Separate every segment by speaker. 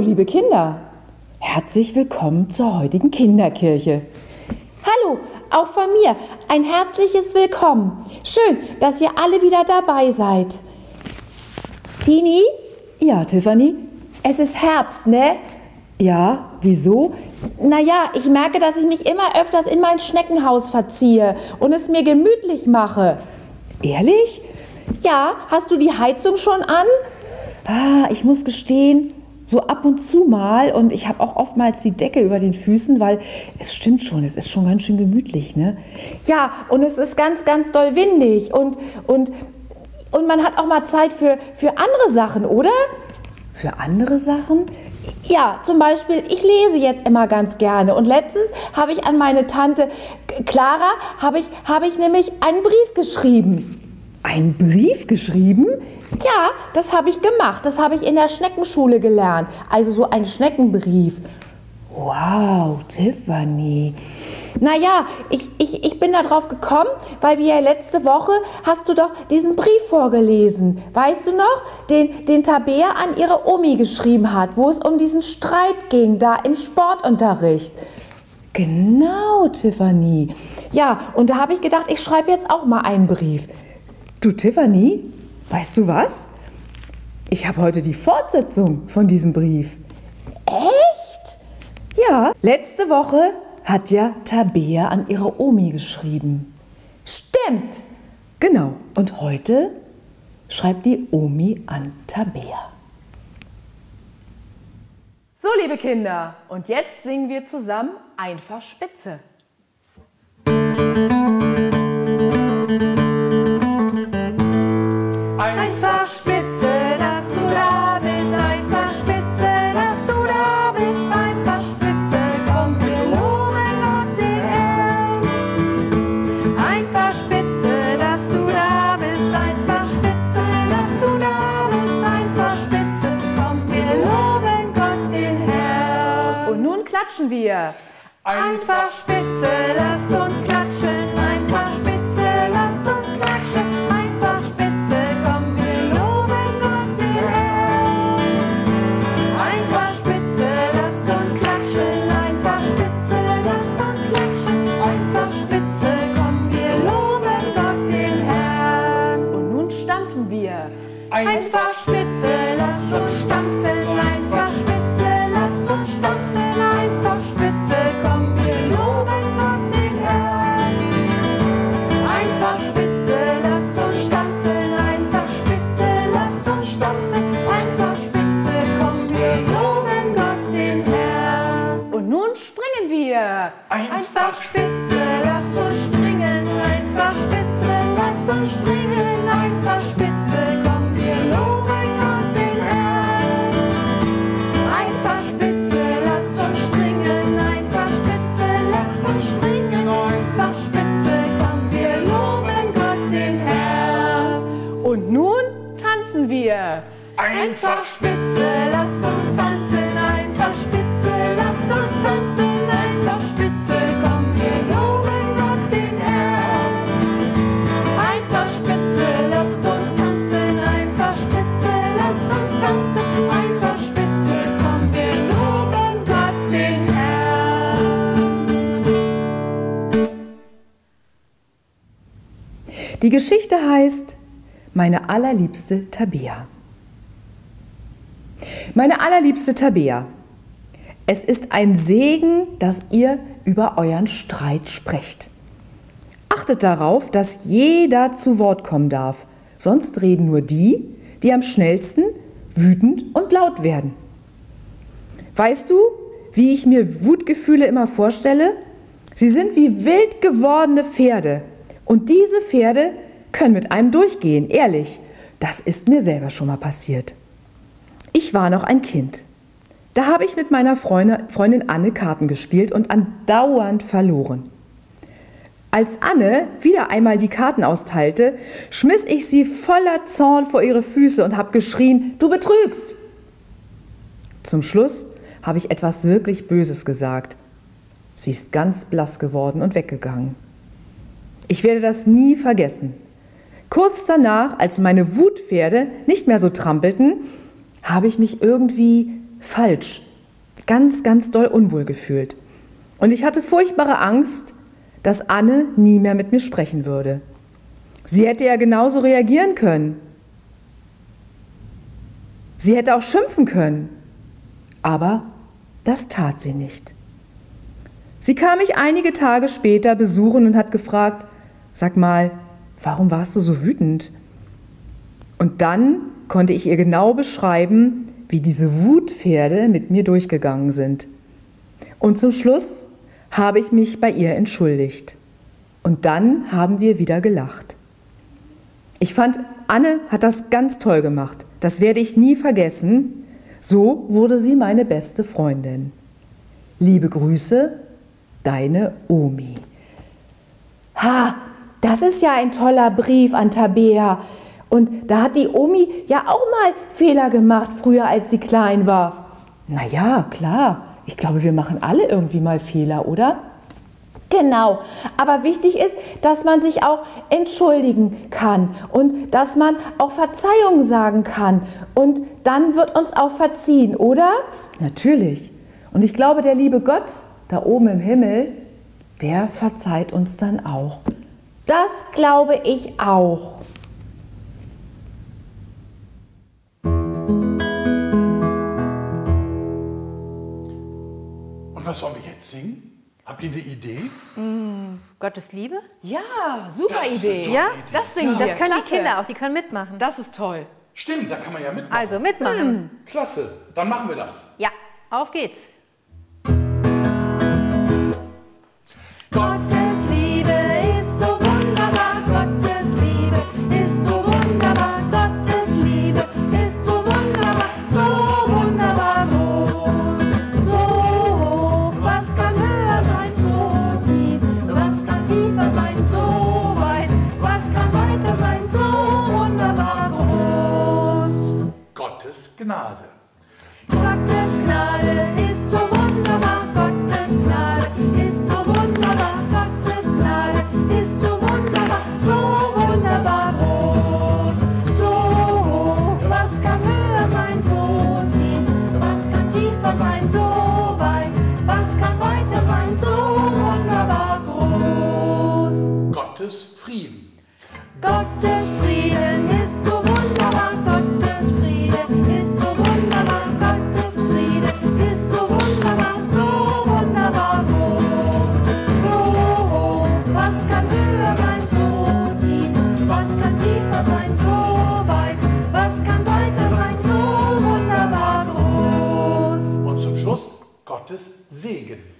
Speaker 1: Liebe Kinder. Herzlich willkommen zur heutigen Kinderkirche.
Speaker 2: Hallo, auch von mir ein herzliches Willkommen. Schön, dass ihr alle wieder dabei seid. Tini?
Speaker 1: Ja, Tiffany?
Speaker 2: Es ist Herbst, ne?
Speaker 1: Ja, wieso?
Speaker 2: Naja, ich merke, dass ich mich immer öfters in mein Schneckenhaus verziehe und es mir gemütlich mache.
Speaker 1: Ehrlich?
Speaker 2: Ja, hast du die Heizung schon an?
Speaker 1: Ah, ich muss gestehen, so ab und zu mal und ich habe auch oftmals die Decke über den Füßen, weil es stimmt schon, es ist schon ganz schön gemütlich, ne?
Speaker 2: Ja, und es ist ganz, ganz doll windig und, und, und man hat auch mal Zeit für, für andere Sachen, oder?
Speaker 1: Für andere Sachen?
Speaker 2: Ja, zum Beispiel, ich lese jetzt immer ganz gerne. Und letztens habe ich an meine Tante Clara, habe ich, habe ich nämlich einen Brief geschrieben.
Speaker 1: Einen Brief geschrieben?
Speaker 2: Ja, das habe ich gemacht. Das habe ich in der Schneckenschule gelernt. Also so ein Schneckenbrief.
Speaker 1: Wow, Tiffany.
Speaker 2: Naja, ich, ich, ich bin da drauf gekommen, weil wir letzte Woche hast du doch diesen Brief vorgelesen. Weißt du noch? Den, den Tabea an ihre Omi geschrieben hat, wo es um diesen Streit ging, da im Sportunterricht.
Speaker 1: Genau, Tiffany.
Speaker 2: Ja, und da habe ich gedacht, ich schreibe jetzt auch mal einen Brief.
Speaker 1: Du, Tiffany, weißt du was? Ich habe heute die Fortsetzung von diesem Brief.
Speaker 2: Echt?
Speaker 1: Ja, letzte Woche hat ja Tabea an ihre Omi geschrieben.
Speaker 2: Stimmt.
Speaker 1: Genau. Und heute schreibt die Omi an Tabea. So, liebe Kinder, und jetzt singen wir zusammen einfach Spitze.
Speaker 3: Einfach wir. Einfach spitze, lass uns klatschen, einfach spitze, lass uns klatschen, einfach spitze, komm, wir loben Gott den Herrn. Einfach spitze, lass uns klatschen, einfach spitze, lass uns klatschen, einfach spitze, komm, wir loben Gott den Herrn.
Speaker 1: Und nun stampfen wir.
Speaker 3: Einfach spitze, wir. Einfach spitze, lass uns
Speaker 1: springen,
Speaker 3: einfach spitze, lass uns springen, einfach spitze, komm, wir loben Gott den Herrn. Einfach spitze, lass uns springen, einfach spitze, lass uns springen, einfach spitze, komm, wir loben Gott den Herrn.
Speaker 1: Und nun tanzen wir.
Speaker 3: Einfach spitze, lass uns
Speaker 1: Die Geschichte heißt Meine allerliebste Tabea. Meine allerliebste Tabea, es ist ein Segen, dass ihr über euren Streit sprecht. Achtet darauf, dass jeder zu Wort kommen darf, sonst reden nur die, die am schnellsten wütend und laut werden. Weißt du, wie ich mir Wutgefühle immer vorstelle? Sie sind wie wild gewordene Pferde. Und diese Pferde können mit einem durchgehen, ehrlich. Das ist mir selber schon mal passiert. Ich war noch ein Kind. Da habe ich mit meiner Freundin, Anne Karten gespielt und andauernd verloren. Als Anne wieder einmal die Karten austeilte, schmiss ich sie voller Zorn vor ihre Füße und habe geschrien, du betrügst. Zum Schluss habe ich etwas wirklich Böses gesagt. Sie ist ganz blass geworden und weggegangen. Ich werde das nie vergessen. Kurz danach, als meine Wutpferde nicht mehr so trampelten, habe ich mich irgendwie falsch, ganz, ganz doll unwohl gefühlt. Und ich hatte furchtbare Angst, dass Anne nie mehr mit mir sprechen würde. Sie hätte ja genauso reagieren können. Sie hätte auch schimpfen können. Aber das tat sie nicht. Sie kam mich einige Tage später besuchen und hat gefragt, sag mal, warum warst du so wütend? Und dann konnte ich ihr genau beschreiben, wie diese Wutpferde mit mir durchgegangen sind. Und zum Schluss habe ich mich bei ihr entschuldigt. Und dann haben wir wieder gelacht. Ich fand, Anne hat das ganz toll gemacht. Das werde ich nie vergessen. So wurde sie meine beste Freundin. Liebe Grüße, deine Omi.
Speaker 4: Ha, das ist ja ein toller Brief an Tabea. Und da hat die Omi ja auch mal Fehler gemacht, früher als sie klein war.
Speaker 1: Na ja, klar. Ich glaube, wir machen alle irgendwie mal Fehler, oder?
Speaker 4: Genau, aber wichtig ist, dass man sich auch entschuldigen kann und dass man auch Verzeihung sagen kann und dann wird uns auch verziehen, oder?
Speaker 1: Natürlich. Und ich glaube, der liebe Gott da oben im Himmel, der verzeiht uns dann auch.
Speaker 4: Das glaube ich auch.
Speaker 5: Und was wollen wir jetzt singen? Habt ihr eine Idee?
Speaker 3: Gottes Liebe?
Speaker 1: Ja, super
Speaker 5: Das
Speaker 1: Idee.
Speaker 3: Ja,
Speaker 5: Idee.
Speaker 3: das singen.
Speaker 1: Ja.
Speaker 3: Das können die
Speaker 1: Klasse.
Speaker 3: Kinder auch, die können mitmachen.
Speaker 1: Das ist toll.
Speaker 5: Stimmt, da kann man ja mitmachen.
Speaker 3: Also mitmachen.
Speaker 5: Klasse, dann machen wir das.
Speaker 3: Ja, auf geht's.
Speaker 6: Gottes
Speaker 5: Frieden.
Speaker 6: Gottes Frieden ist so wunderbar, Gottes Frieden ist so wunderbar, Gottes Frieden ist so wunderbar, so wunderbar groß, so hoch, was kann höher sein, so tief, was kann tiefer sein, so weit, was kann weiter sein, so wunderbar groß.
Speaker 5: Und zum Schluss Gottes Segen.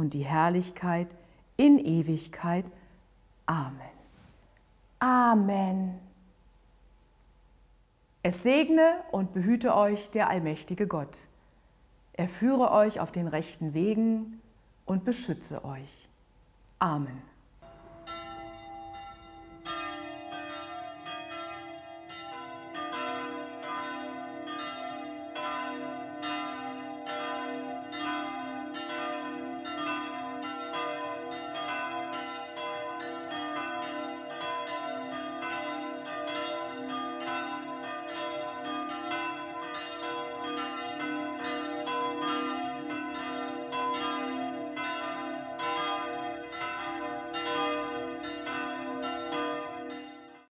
Speaker 1: und die Herrlichkeit in Ewigkeit. Amen.
Speaker 4: Amen.
Speaker 1: Es segne und behüte euch der allmächtige Gott. Er führe euch auf den rechten Wegen und beschütze euch. Amen.